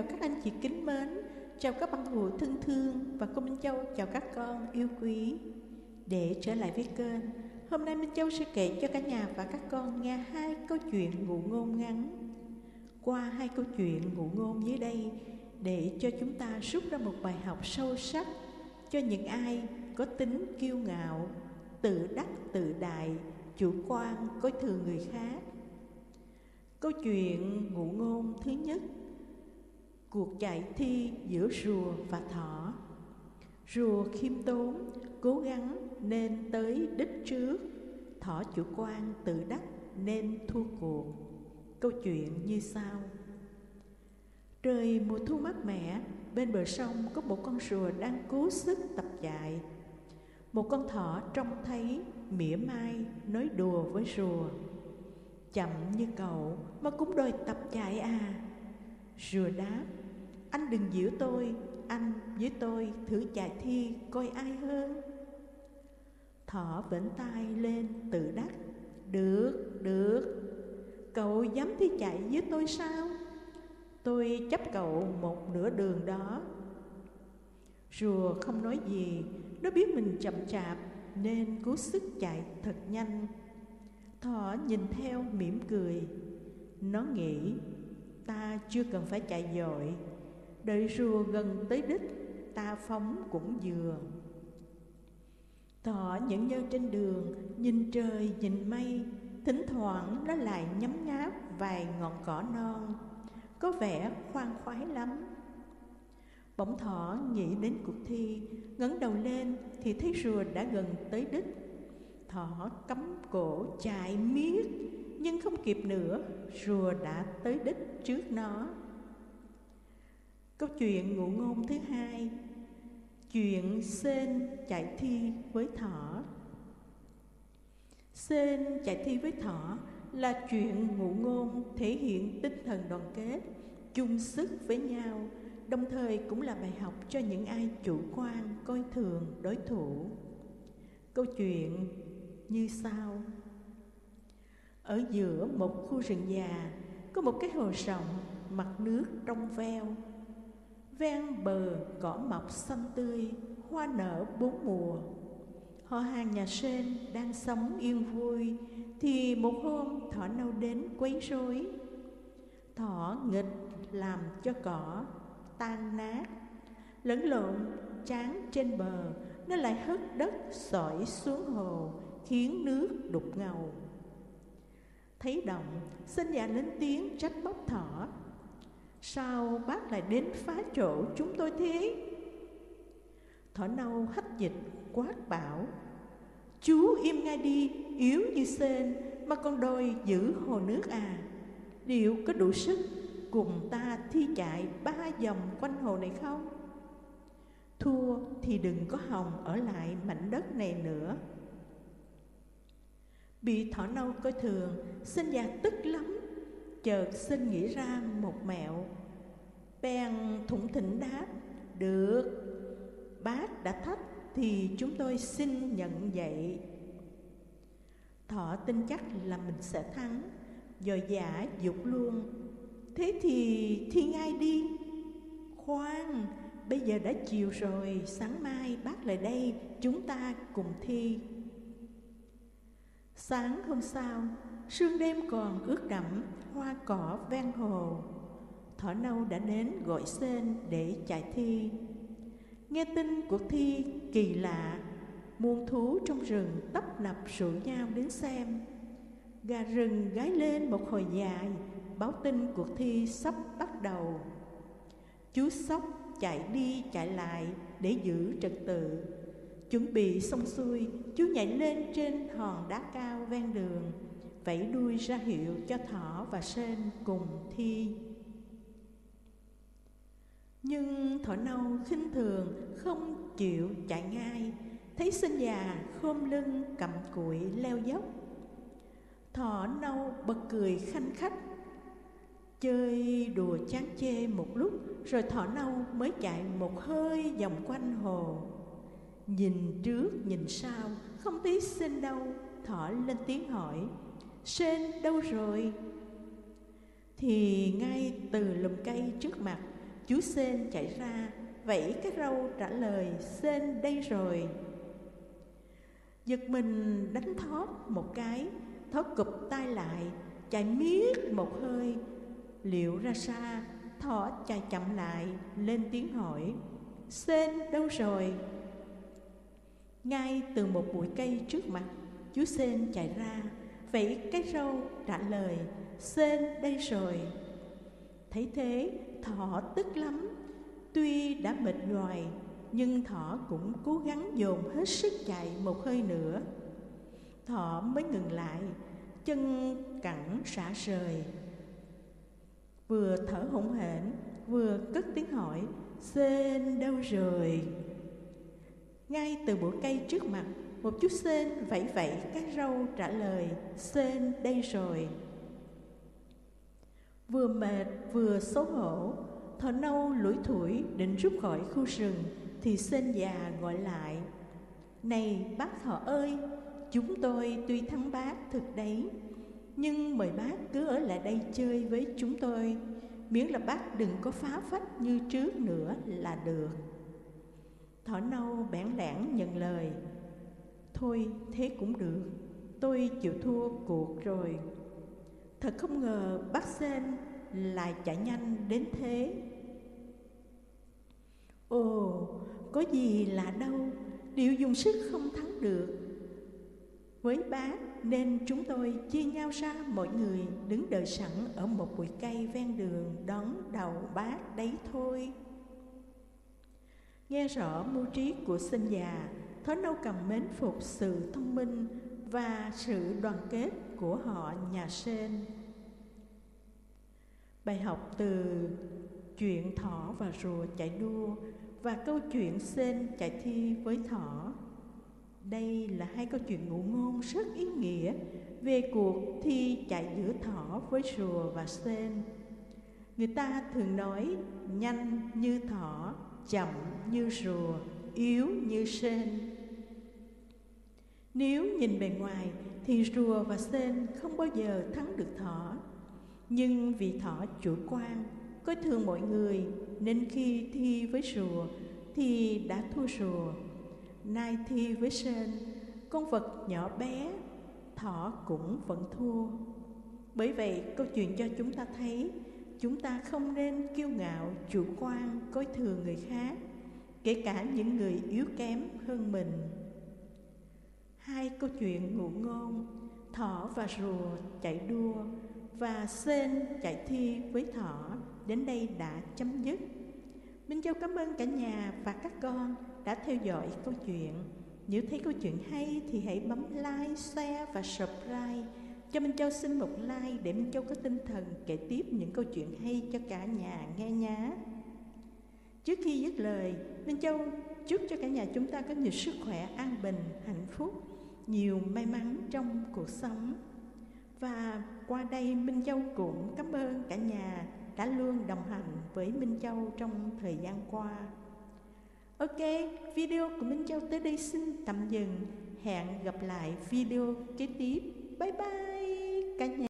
chào các anh chị kính mến, Chào các băng hữu thân thương Và cô Minh Châu chào các con yêu quý. Để trở lại với kênh, Hôm nay Minh Châu sẽ kể cho cả nhà và các con nghe hai câu chuyện ngụ ngôn ngắn. Qua hai câu chuyện ngụ ngôn dưới đây, Để cho chúng ta rút ra một bài học sâu sắc Cho những ai có tính kiêu ngạo, Tự đắc, tự đại, Chủ quan, coi thường người khác. Câu chuyện ngụ ngôn thứ nhất. Cuộc chạy thi giữa rùa và thỏ. Rùa khiêm tốn, cố gắng nên tới đích trước. Thỏ chủ quan tự đắc nên thua cuộc. Câu chuyện như sau. Trời mùa thu mát mẻ Bên bờ sông có một con rùa đang cố sức tập chạy. Một con thỏ trông thấy mỉa mai nói đùa với rùa. Chậm như cậu mà cũng đòi tập chạy à? Rùa đáp Anh đừng giễu tôi Anh với tôi thử chạy thi coi ai hơn. Thỏ vểnh tay lên tự đắc Được, được Cậu dám thi chạy với tôi sao? Tôi chấp cậu một nửa đường đó. Rùa không nói gì Nó biết mình chậm chạp Nên cố sức chạy thật nhanh. Thỏ nhìn theo mỉm cười Nó nghĩ Ta chưa cần phải chạy dội. Đợi rùa gần tới đích, Ta phóng cũng vừa. Thọ những nhơ trên đường, Nhìn trời, nhìn mây, Thỉnh thoảng nó lại nhấm nháp Vài ngọn cỏ non, Có vẻ khoan khoái lắm. Bỗng thỏ nghĩ đến cuộc thi, ngẩng đầu lên thì thấy rùa đã gần tới đích. Thỏ cắm cổ chạy miết nhưng không kịp nữa Rùa đã tới đích trước nó. Câu chuyện ngụ ngôn thứ hai Chuyện sên chạy thi với thỏ. Sên chạy thi với thỏ là chuyện ngụ ngôn thể hiện tinh thần đoàn kết, chung sức với nhau, đồng thời cũng là bài học cho những ai chủ quan, coi thường đối thủ. Câu chuyện như sau. Ở giữa một khu rừng già, Có một cái hồ rộng, Mặt nước trong veo. Ven bờ cỏ mọc xanh tươi, Hoa nở bốn mùa. Họ hàng nhà sen đang sống yên vui, Thì một hôm thỏ nâu đến quấy rối. Thỏ nghịch làm cho cỏ tan nát. Lẫn lộn tráng trên bờ, Nó lại hất đất sỏi xuống hồ, khiến nước đục ngầu thấy động xin già lên tiếng trách móc thỏ sao bác lại đến phá chỗ chúng tôi thế? Thỏ nâu hách dịch, quát bảo, chú im ngay đi, yếu như sên, mà còn đôi giữ hồ nước à. Liệu có đủ sức cùng ta thi chạy ba vòng quanh hồ này không? Thua thì đừng có hồng ở lại mảnh đất này nữa. Bị thỏ nâu coi thường, Sinh già tức lắm. Chợt sinh nghĩ ra một mẹo. Bèn thủng thỉnh đáp, Được, Bác đã thách Thì chúng tôi xin nhận vậy. Thọ tin chắc là mình sẽ thắng rồi giả dục luôn. Thế thì thi ngay đi. Khoan, Bây giờ đã chiều rồi, Sáng mai bác lại đây Chúng ta cùng thi. Sáng hôm sau, sương đêm còn ướt đẫm hoa cỏ ven hồ. Thỏ nâu đã đến gọi sen để chạy thi. Nghe tin cuộc thi kỳ lạ, muôn thú trong rừng tấp nập rủ nhau đến xem. Gà rừng gái lên một hồi dài, báo tin cuộc thi sắp bắt đầu. Chú sóc chạy đi chạy lại để giữ trật tự Chuẩn bị xong xuôi, chú nhảy lên trên hòn đá cao ven đường, vẫy đuôi ra hiệu cho thỏ và sên cùng thi. Nhưng thỏ nâu khinh thường không chịu chạy ngay, thấy sinh già khom lưng cầm cụi leo dốc. Thỏ nâu bật cười khanh khách, chơi đùa chán chê một lúc, rồi thỏ nâu mới chạy một hơi vòng quanh hồ. Nhìn trước, nhìn sau, Không thấy sen đâu Thỏ lên tiếng hỏi Sen đâu rồi? Thì ngay từ lùm cây trước mặt, Chú Sên chạy ra, Vẫy cái râu trả lời Sên đây rồi. Giật mình đánh thóp một cái, thóp cụp tay lại Chạy miết một hơi. Liệu ra xa, Thỏ chạy chậm lại, Lên tiếng hỏi Sên đâu rồi? Ngay từ một bụi cây trước mặt. Chú Sên chạy ra, Vẫy cái râu trả lời, Sên đây rồi. Thấy thế thỏ tức lắm. Tuy đã mệt nhoài, Nhưng thỏ cũng cố gắng dồn hết sức chạy một hơi nữa. Thỏ mới ngừng lại, Chân cẳng xả rời. Vừa thở hổn hển, Vừa cất tiếng hỏi, Sên đâu rồi? Ngay từ bụi cây trước mặt, Một chú sên vẫy vẫy cái râu trả lời, Sên, đây rồi. Vừa mệt, vừa xấu hổ Thỏ nâu lủi thủi định rút khỏi khu rừng Thì sên già gọi lại, Này, bác thỏ ơi, Chúng tôi tuy thắng bác thực đấy, Nhưng mời bác cứ ở lại đây chơi với chúng tôi. Miễn là bác đừng có phá phách như trước nữa là được. Thỏ nâu bẽn lẽn nhận lời. Thôi thế cũng được Tôi chịu thua cuộc rồi. Thật không ngờ bác Sen lại chạy nhanh đến thế. Ồ, có gì lạ đâu Điều dùng sức không thắng được. Với bác nên chúng tôi chia nhau ra mọi người Đứng đợi sẵn ở một bụi cây ven đường Đón đầu bác đấy thôi. Nghe rõ mưu trí của sinh già thói nâu cầm mến phục sự thông minh Và sự đoàn kết của họ nhà sen Bài học từ chuyện thỏ và rùa chạy đua và câu chuyện sen chạy thi với thỏ. Đây là hai câu chuyện ngụ ngôn rất ý nghĩa về cuộc thi chạy giữa thỏ với rùa và sen. Người ta thường nói nhanh như thỏ, chậm như rùa, yếu như sen. Nếu nhìn bề ngoài thì rùa và sen không bao giờ thắng được thỏ. Nhưng vì thỏ chủ quan coi thường mọi người nên khi thi với rùa thì đã thua rùa. Nay thi với sên con vật nhỏ bé thỏ cũng vẫn thua. Bởi vậy câu chuyện cho chúng ta thấy chúng ta không nên kiêu ngạo chủ quan coi thường người khác kể cả những người yếu kém hơn mình hai câu chuyện ngụ ngôn thỏ và rùa chạy đua và Sên chạy thi với thỏ đến đây đã chấm dứt. Minh Châu cảm ơn cả nhà và các con đã theo dõi câu chuyện. Nếu thấy câu chuyện hay thì hãy bấm like, share và subscribe. Cho Minh Châu xin một like để Minh Châu có tinh thần kể tiếp những câu chuyện hay cho cả nhà nghe nhé. Trước khi dứt lời, Minh Châu chúc cho cả nhà chúng ta có nhiều sức khỏe, an bình, hạnh phúc, nhiều may mắn trong cuộc sống. Và qua đây Minh Châu cũng cảm ơn cả nhà đã luôn đồng hành với Minh Châu trong thời gian qua. Ok, video của Minh Châu tới đây xin tạm dừng. Hẹn gặp lại video kế tiếp. Bye bye cả nhà.